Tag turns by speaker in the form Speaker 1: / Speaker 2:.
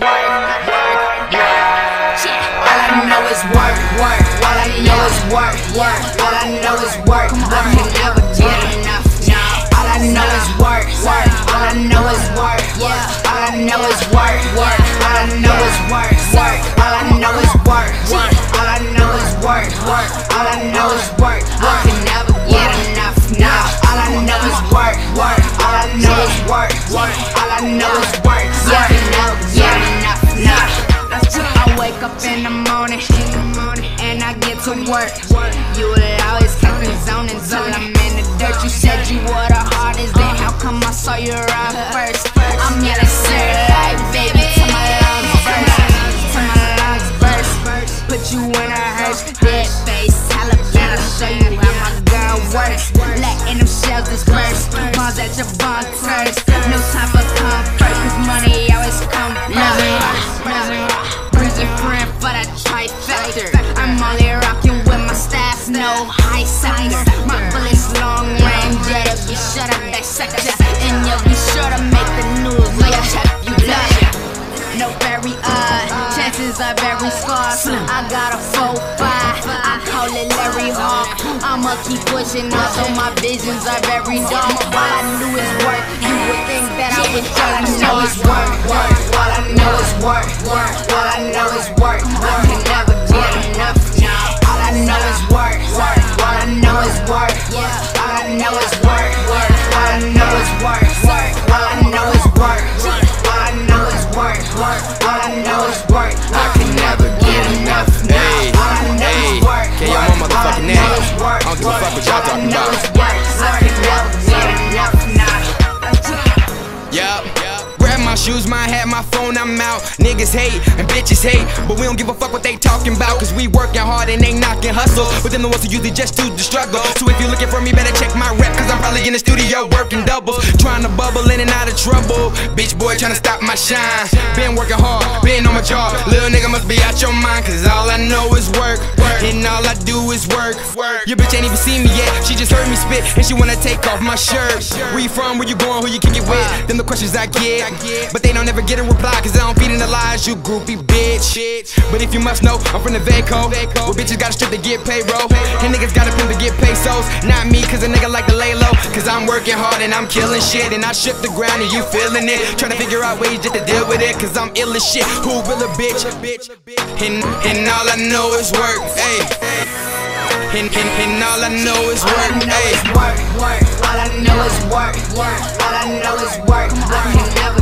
Speaker 1: All I know is work, work. All I know is work, work. All I know is work. I can never get enough. No. All I know is work, work. All I know is work, work. All I know is work, work. All I know is work, work. All I know is work, work. All I know is work, work. All I know is work, work. I can never get enough. No. All I know is work, work. All I know is work, work. All I know is work. Up in the morning and I get to work. You will always keep me zone until I'm in the dirt. You said you were the hardest, then how come I saw you run first? I'm yelling sir like baby to my lungs burst, to my lungs burst. Put you in a hearse, dead face. I'll show you how my gun works. Letting them shells disperse, pause at your bond turns. No high sector. My bullets long range, yeah, be sure to dissect ya. And you'll be sure to make the news like a check you love. No very odd, chances are very scarce. I got a 4-5, I call it Larry Hawk. I'ma keep pushing, although my visions are very dark. All I do is work, you would think that I was All I know is work, work. All I know is work,
Speaker 2: my shoes, my phone, I'm out. Niggas hate and bitches hate, but we don't give a fuck what they talking about. Cause we working hard and they knocking hustle. But them the ones who usually just do the struggle. So if you're looking for me, better check my rep. Cause I'm probably in the studio working doubles. Trying to bubble in and out of trouble. Bitch boy trying to stop my shine. Been working hard, been on my job. Little nigga must be out your mind. Cause all I know is work. And all I do is work. Your bitch ain't even seen me yet. She just heard me spit and she wanna take off my shirt. Where you from? Where you going? Who you kick it with? Them the questions I get. But they don't ever get a reply cause I don't feed in the lies, you groupie bitch. But if you must know, I'm from the Vaco. Where bitches gotta strip to get payroll. And niggas gotta pimp to get pesos. Not me cause a nigga like to lay low. Cause I'm working hard and I'm killing shit. And I shift the ground and you feeling it. Trying to figure out ways just to deal with it. Cause I'm ill as shit. Who will a bitch? And, and all I know is work. Hey. And, and, and all I know is
Speaker 1: All I
Speaker 2: work.
Speaker 1: is work, work. All I know is work, work. All I know is work. I can never